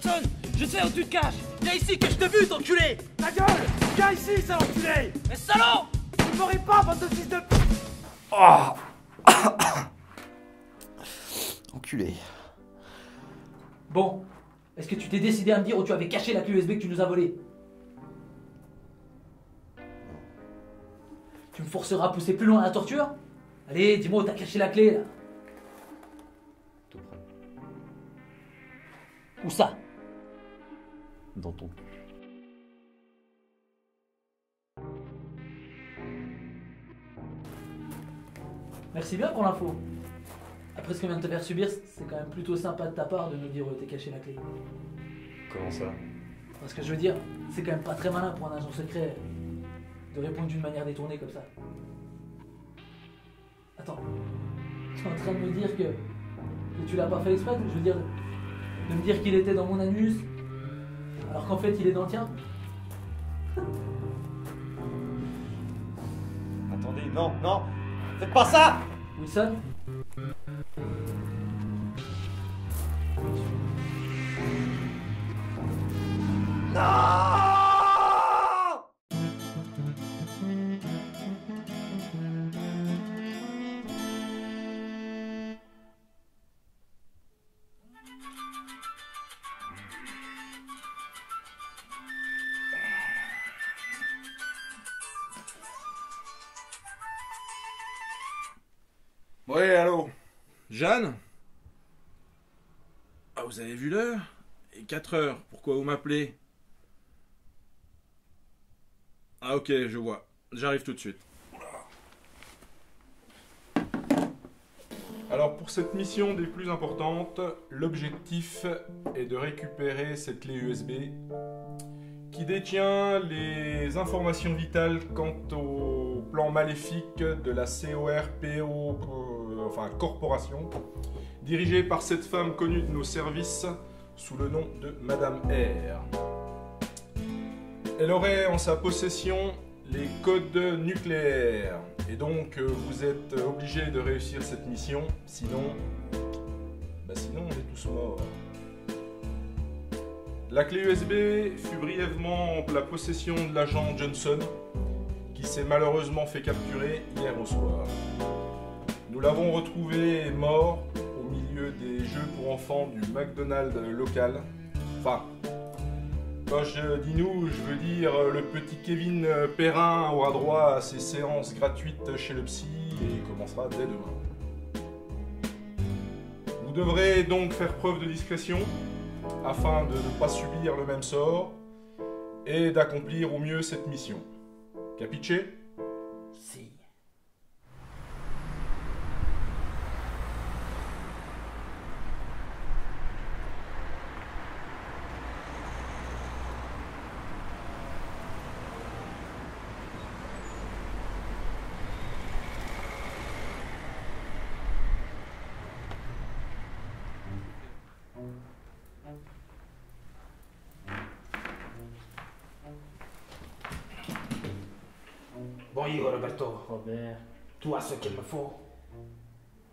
sais où tu te caches. Viens ici que je te bute, enculé Ta gueule Viens ici, sale enculé. Mais salaud! Vous m'aurez pas, bande de fils de... Enculé. Bon, est-ce que tu t'es décidé à me dire où tu avais caché la clé USB que tu nous as volée? Tu me forceras à pousser plus loin la torture? Allez, dis-moi où t'as caché la clé là. Tout près. Où ça? Dans ton cul. Merci bien pour l'info. Après ce qu'on vient de te faire subir, c'est quand même plutôt sympa de ta part de nous dire où t'es caché la clé. Comment ça? Parce que je veux dire, c'est quand même pas très malin pour un agent secret de répondre d'une manière détournée comme ça. Attends, tu es en train de me dire que, que tu l'as pas fait exprès? Je veux dire, de me dire qu'il était dans mon anus, alors qu'en fait il est dans le tien. Attendez, non, non. Faites pas ça. Wilson. Non Ouais, allô Jeanne Ah, vous avez vu l'heure? Et 4 heures, pourquoi vous m'appelez? Ah, ok, je vois. J'arrive tout de suite. Alors pour cette mission des plus importantes, l'objectif est de récupérer cette clé USB qui détient les informations vitales quant au plan maléfique de la CORPO, euh, enfin corporation, dirigée par cette femme connue de nos services sous le nom de Madame R. Elle aurait en sa possession les codes nucléaires. Et donc, euh, vous êtes obligé de réussir cette mission, sinon. Bah, sinon, on est tous morts. La clé USB fut brièvement en la possession de l'agent Johnson, qui s'est malheureusement fait capturer hier au soir. Nous l'avons retrouvé mort au milieu des jeux pour enfants du McDonald's local. Enfin, quand je dis nous, je veux dire le petit Kevin Perrin aura droit à ses séances gratuites chez le psy et commencera dès demain. Vous devrez donc faire preuve de discrétion afin de ne pas subir le même sort et d'accomplir au mieux cette mission. Capiche? Si. Bon, Hugo Roberto, Robert, as ce qu'il me faut.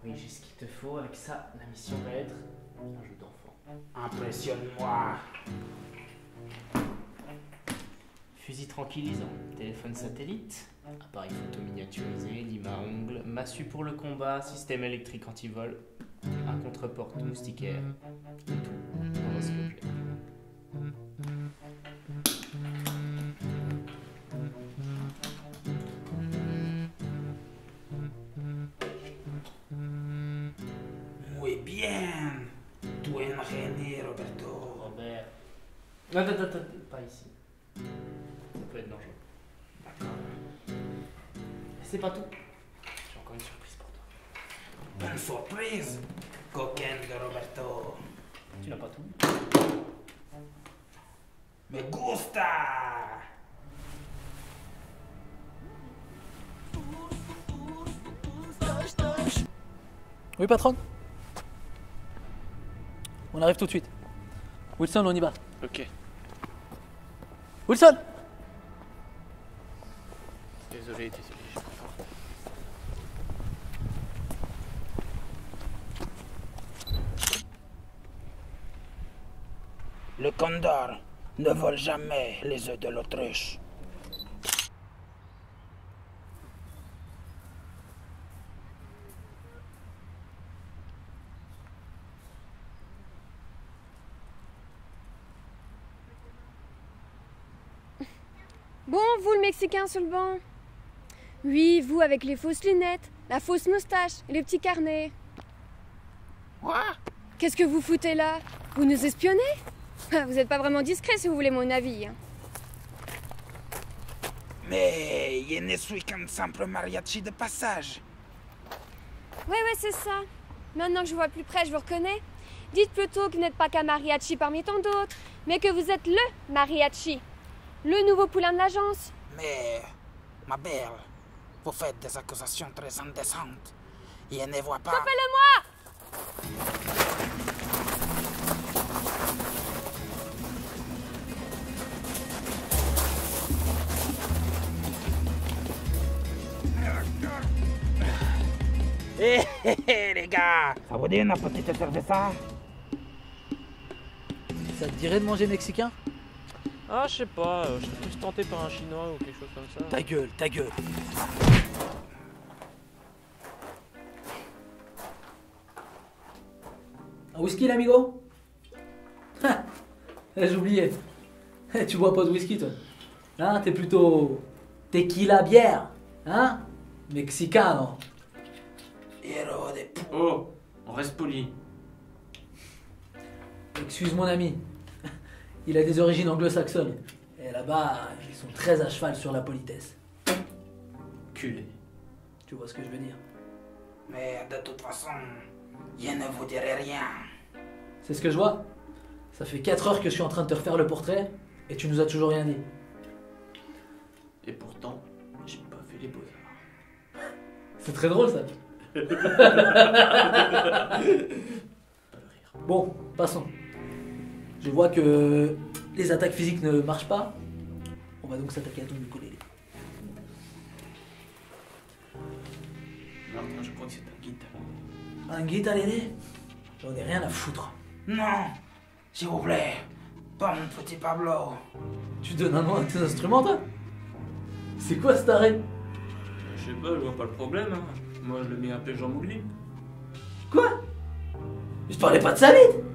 oui, j'ai ce qu'il te faut. Avec ça, la mission va être un jeu d'enfant. Impressionne-moi. Fusil tranquillisant, téléphone satellite, appareil photo miniaturisé, lime à ongles, massue pour le combat, système électrique anti-vol, un contre-porte moustiquaire, le tout dans un Non, attends, attends, attends, pas ici. Ça peut être dangereux. D'accord. Mais c'est pas tout. J'ai encore une surprise pour toi. Bonne surprise, coquin de Roberto. Tu n'as pas tout Me gusta. Oui, patron On arrive tout de suite. Wilson, on y va. Ok. Wilson Désolé, désolé. Le condor ne vole jamais les œufs de l'autruche. Bon, vous le Mexicain sur le banc? Oui, vous avec les fausses lunettes, la fausse moustache et le petit carnet. Quoi? Qu'est-ce que vous foutez là? Vous nous espionnez? Ah, Vous n'êtes pas vraiment discret si vous voulez mon avis. hein. Mais je ne suis qu'un simple mariachi de passage. Ouais, ouais, c'est ça. Maintenant que je vois plus près, je vous reconnais. Dites plutôt que vous n'êtes pas qu'un mariachi parmi tant d'autres, mais que vous êtes le mariachi. Le nouveau poulain de l'agence. Mais, ma belle, vous faites des accusations très indécentes. Je ne vois pas. Fais-le-moi? Hé hé hé, les gars Ça vous dit une petite cerveza Ça te dirait de manger mexicain? Ah, je sais pas, euh, je serais plus tenté par un chinois ou quelque chose comme ça. Ta gueule, ta gueule. Un whisky, l'amigo Ah, J'oubliais. Eh, Tu bois pas de whisky, toi Hein T'es plutôt tequila bière Hein? Mexicano. Héros. Oh, on reste poli. Excuse mon ami. Il a des origines anglo-saxonnes. Et là-bas, ils sont très à cheval sur la politesse. Culé. Tu vois ce que je veux dire? Mais de toute façon, je ne vous dirai rien. C'est ce que je vois Ça fait 4 heures que je suis en train de te refaire le portrait et tu nous as toujours rien dit. Et pourtant, j'ai pas fait les beaux-arts. C'est très drôle ça. bon, passons. Je vois que les attaques physiques ne marchent pas. On va donc s'attaquer à ton ukulélé. Non, je crois que c'est un guitare. Un guitarélé J'en ai rien à foutre. Non, s'il vous plaît, pas mon petit Pablo. Tu donnes un nom à tes instruments toi? C'est quoi cet arrêt? Je sais pas, je vois pas le problème. Hein. Moi je le mets appelé Jean Moulin. Quoi? Je parlais pas de sa bite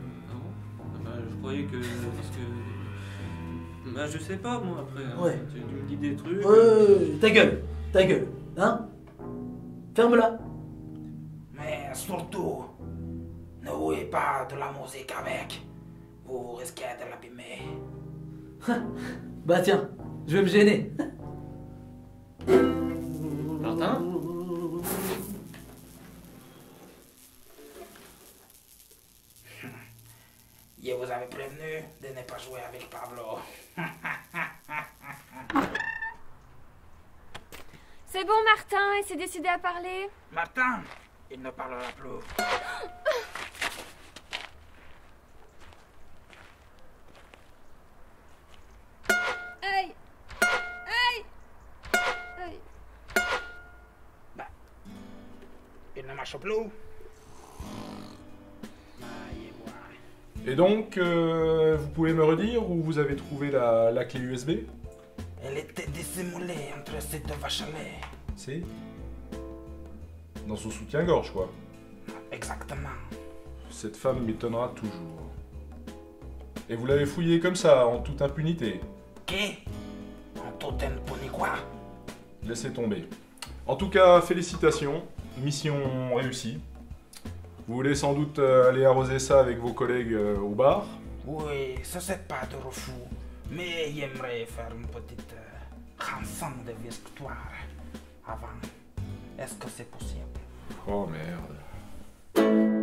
croyais que. Parce que. Bah, je sais pas, moi, après. hein. Ouais. Tu, tu me dis des trucs. Ouais, ta gueule, ta gueule, hein Ferme-la. Mais surtout, ne jouez pas de la musique avec. Vous risquez de l'abîmer. Bah tiens, je vais me gêner. Martin? Je vous avais prévenu de ne pas jouer avec Pablo. C'est bon, Martin, il s'est décidé à parler. Martin, il ne parlera plus. Aïe Aïe Aïe Il ne marche plus. Et donc, euh, vous pouvez me redire où vous avez trouvé la, la clé USB Elle était dissimulée entre ces deux vaches à lait. C'est? Dans son soutien-gorge, quoi. Exactement. Cette femme m'étonnera toujours. Et vous l'avez fouillée comme ça, en toute impunité. Qui En toute impunité quoi Laissez tomber. En tout cas, félicitations. Mission réussie. Vous voulez sans doute euh, aller arroser ça avec vos collègues euh, au bar? Oui, ce c'est pas de refou. Mais j'aimerais faire une petite euh, rançon de victoire avant. Est-ce que c'est possible? Oh merde.